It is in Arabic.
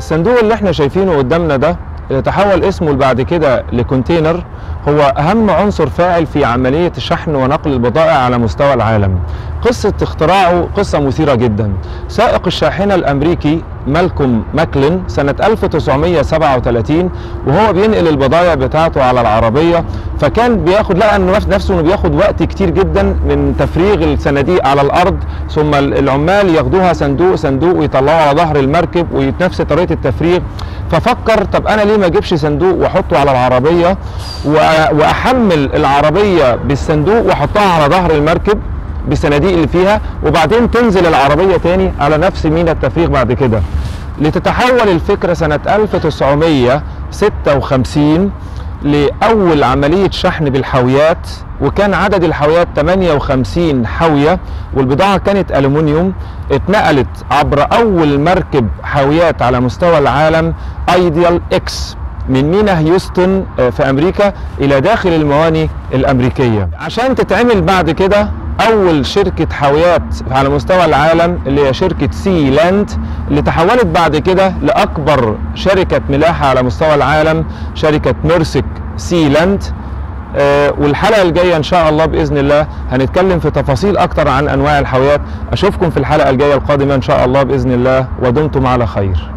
الصندوق اللي إحنا شايفينه قدامنا ده اللي تحول اسمه بعد كده لكونتينر هو أهم عنصر فاعل في عملية شحن ونقل البضائع على مستوى العالم. قصة اختراعه قصة مثيرة جدا. سائق الشاحنة الأمريكي مالكوم ماكلين سنة 1937 وهو بينقل البضائع بتاعته على العربية فكان بياخد لقى انه نفسه إنه بياخد وقت كتير جدا من تفريغ الصناديق على الأرض ثم العمال ياخدوها صندوق صندوق ويطلعوها على ظهر المركب ونفس طريقة التفريغ. ففكر طب أنا ليه ما أجيبش صندوق وأحطه على العربية؟ وأحمل العربية بالصندوق وأحطها على ظهر المركب بالصناديق اللي فيها وبعدين تنزل العربية تاني على نفس مينا التفريغ بعد كده. لتتحول الفكرة سنة 1956 لأول عملية شحن بالحاويات وكان عدد الحاويات 58 حاوية والبضاعة كانت الومنيوم اتنقلت عبر أول مركب حاويات على مستوى العالم Ideal X من مينا هيوستن في أمريكا إلى داخل المواني الأمريكية. عشان تتعمل بعد كده أول شركة حاويات على مستوى العالم اللي هي شركة Sea-Land اللي تحولت بعد كده لأكبر شركة ملاحة على مستوى العالم شركة ميرسك Sea-Land آه والحلقة الجاية إن شاء الله بإذن الله هنتكلم في تفاصيل أكتر عن أنواع الحاويات. أشوفكم في الحلقة الجاية القادمة إن شاء الله بإذن الله ودمتم على خير.